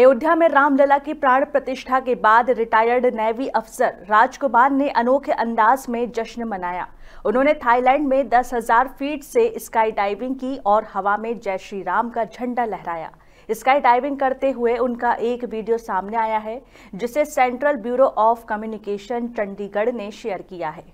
अयोध्या में रामलला की प्राण प्रतिष्ठा के बाद रिटायर्ड नेवी अफसर राजकुमार ने अनोखे अंदाज में जश्न मनाया। उन्होंने थाईलैंड में दस हज़ार फीट से स्काई डाइविंग की और हवा में जय श्री राम का झंडा लहराया। स्काई डाइविंग करते हुए उनका एक वीडियो सामने आया है, जिसे central bureau of communication Chandigarh ने शेयर किया है।